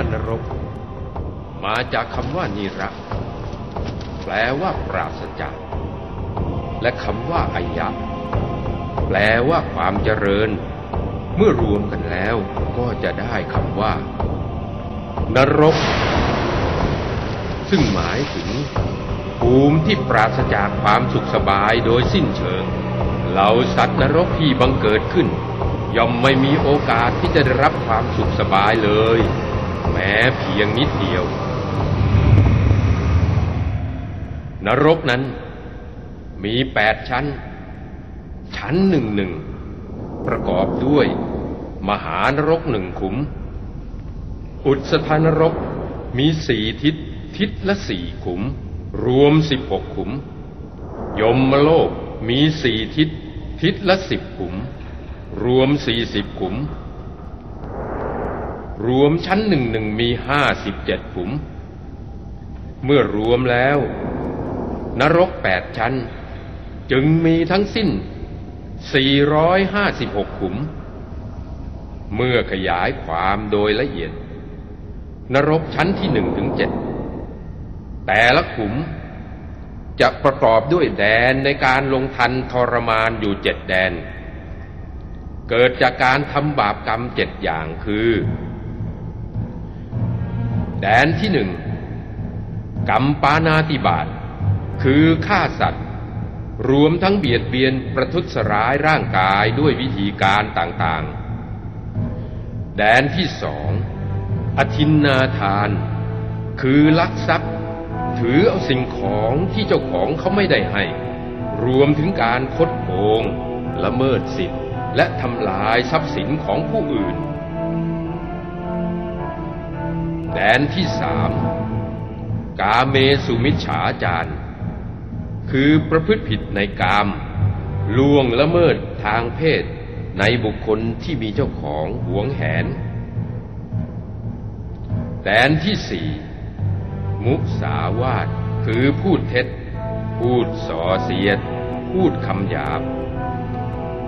านรก มาจากคำว่านิระ แปลว่าปราศจาก และคำว่าอายะ แปลว่าความเจริญ เมื่อรวมกันแล้วก็จะได้คำว่า นรก ซึ่งหมายถึง ภูมิที่ปราศจากความสุขสบายโดยสิ้นเชิงเหล่าสัตว์นรกที่บังเกิดขึ้น ย่อมไม่มีโอกาสที่จะได้รับความสุขสบายเลย แม้เพียงนิดเดียว นรกนั้นมีแปดชั้น ชั้นหนึ่งหนึ่ง ประกอบด้วย มหานรกหนึ่งขุม อุตสถานรกมีสี่ทิศทิศละสี่ขุม รวมสิบหกขุม ยมโลกมีสี่ทิศทิศละสิบขุม รวมสี่สิบขุม รวมชั้นหนึ่งหนึ่งมีห้าสิบเจ็ดขุม เมื่อรวมแล้ว นรกแปดชั้น จึงมีทั้งสิ้น 456 ขุม เมื่อขยายความโดยละเอียด นรกชั้นที่หนึ่งถึงเจ็ดแต่ละขุมจะประกอบด้วยแดนในการลงทันทรมานอยู่เจ็ดแดน เกิดจากการทำบาปกรรมเจ็ดอย่างคือ แดนที่หนึ่งกรรมปานาติบาตคือฆ่าสัตว์ รวมทั้งเบียดเบียนประทุษร้ายร่างกายด้วยวิธีการต่างๆ แดนที่สองอธินนาทาน คือลักทรัพย์ ถือเอาสิ่งของที่เจ้าของเขาไม่ได้ให้ รวมถึงการคดโกงละเมิดสิทธิ์และทำลายทรัพย์สินของผู้อื่น แดนที่สามกาเมสุมิจฉาจารคือประพฤติผิดในกามล่วงละเมิดทางเพศ ในบุคคลที่มีเจ้าของหวงแหน แดนที่สี่มุสาวาทคือพูดเท็จ พูดส่อเสียด พูดคำหยาบ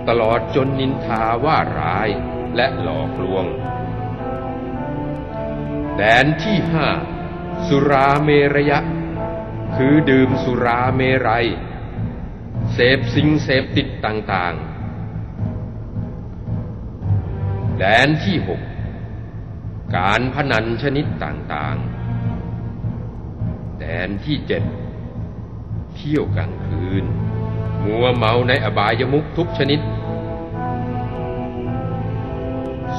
ตลอดจนนินทาว่าร้ายและหลอกลวง แดนที่ห้าสุราเมรยะ คือดื่มสุราเมรัย เสพสิ่งเสพติดต่างๆ แดนที่หกการพนันชนิดต่างๆ แดนที่เจ็ดเที่ยวกลางคืน มัวเมาในอบายมุขทุกชนิด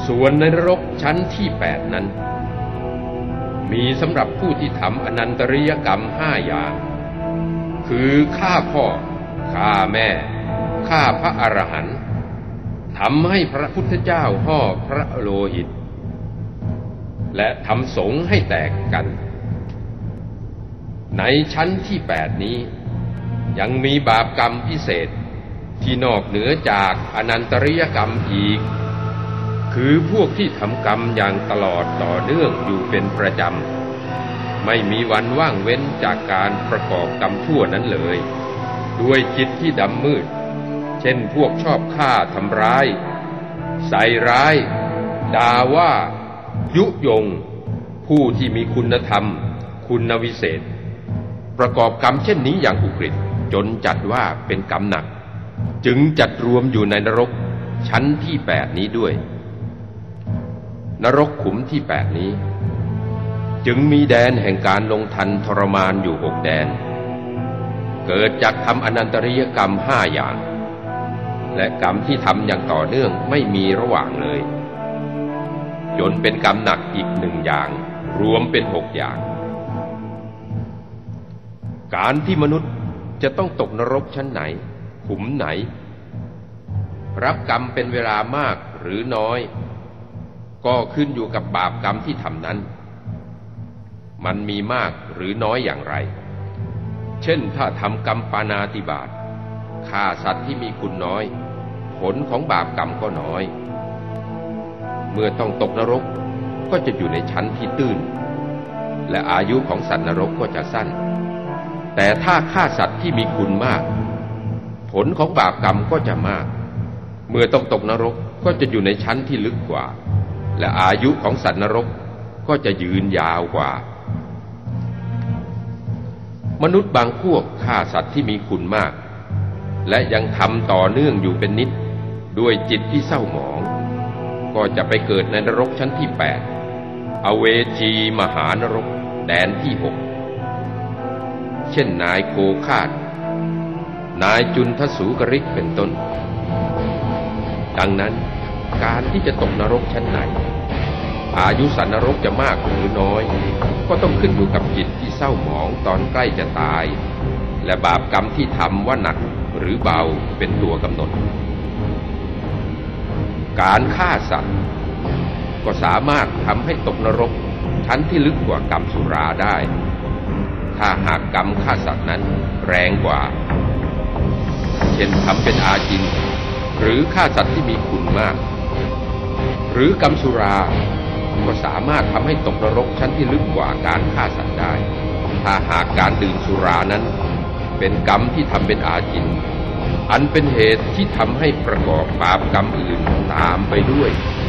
ส่วนในนรกชั้นที่แปดนั้น มีสำหรับผู้ที่ทำอนันตริยกรรมห้าอย่าง คือฆ่าพ่อฆ่าแม่ฆ่าพระอรหันต์ทำให้พระพุทธเจ้าห่อพระโลหิต และทำสงให้แตกกัน ในชั้นที่แปดนี้ ยังมีบาปกรรมพิเศษที่นอกเหนือจากอนันตริยกรรมอีก คือพวกที่ทำกรรมอย่างตลอดต่อเนื่องอยู่เป็นประจำ ไม่มีวันว่างเว้นจากการประกอบกรรมชั่วนั้นเลย ด้วยจิตที่ดำมืด เช่นพวกชอบฆ่าทำร้าย ใส่ร้ายด่าว่า ยุยง ผู้ที่มีคุณธรรม คุณวิเศษ ประกอบกรรมเช่นนี้อย่างอุกฤษจนจัดว่าเป็นกรรมหนัก จึงจัดรวมอยู่ในนรกชั้นที่แปดนี้ด้วย นรกขุมที่แปดนี้ จึงมีแดนแห่งการลงทันทรมานอยู่หกแดน เกิดจากทำอนันตริยกรรมห้าอย่าง และกรรมที่ทำอย่างต่อเนื่องไม่มีระหว่างเลย จนเป็นกรรมหนักอีกหนึ่งอย่าง รวมเป็นหกอย่าง การที่มนุษย์จะต้องตกนรกชั้นไหน ขุมไหน รับกรรมเป็นเวลามากหรือน้อย ก็ขึ้นอยู่กับบาปกรรมที่ทำนั้น มันมีมากหรือน้อยอย่างไร เช่นถ้าทำกรรมปานาติบาตฆ่าสัตว์ที่มีคุณน้อย ผลของบาปกรรมก็น้อย เมื่อต้องตกนรกก็จะอยู่ในชั้นที่ตื้น และอายุของสัตว์นรกก็จะสั้น แต่ถ้าฆ่าสัตว์ที่มีคุณมาก ผลของบาปกรรมก็จะมาก เมื่อต้องตกนรกก็จะอยู่ในชั้นที่ลึกกว่า และอายุของสัตว์นรกก็จะยืนยาวกว่า มนุษย์บางพวกฆ่าสัตว์ที่มีคุณมาก และยังทำต่อเนื่องอยู่เป็นนิด ด้วยจิตที่เศร้าหมอง ก็จะไปเกิดในนรกชั้นที่แปดอเวจีมหานรกแดนที่หกเช่นนายโคคาด นายจุนทสูกริกเป็นต้น ดังนั้น การที่จะตกนรกชั้นไหน อายุสันนรกจะมากหรือน้อย ก็ต้องขึ้นอยู่กับจิตที่เศร้าหมองตอนใกล้จะตาย และบาปกรรมที่ทำว่าหนักหรือเบาเป็นตัวกำหนด การฆ่าสัตว์ ก็สามารถทำให้ตกนรกชั้นที่ลึกกว่ากรรมสุราได้ ถ้าหากกรรมฆ่าสัตว์นั้นแรงกว่า เช่นทำเป็นอาจิน หรือฆ่าสัตว์ที่มีคุณมาก หรือกรรมสุรา ก็สามารถทำให้ตกนรกชั้นที่ลึกกว่าการฆ่าสัตว์ได้ ถ้าหากการดื่มสุรานั้น เป็นกรรมที่ทำเป็นอาจิน อันเป็นเหตุที่ทำให้ประกอบบาปกรรมอื่นตามไปด้วย「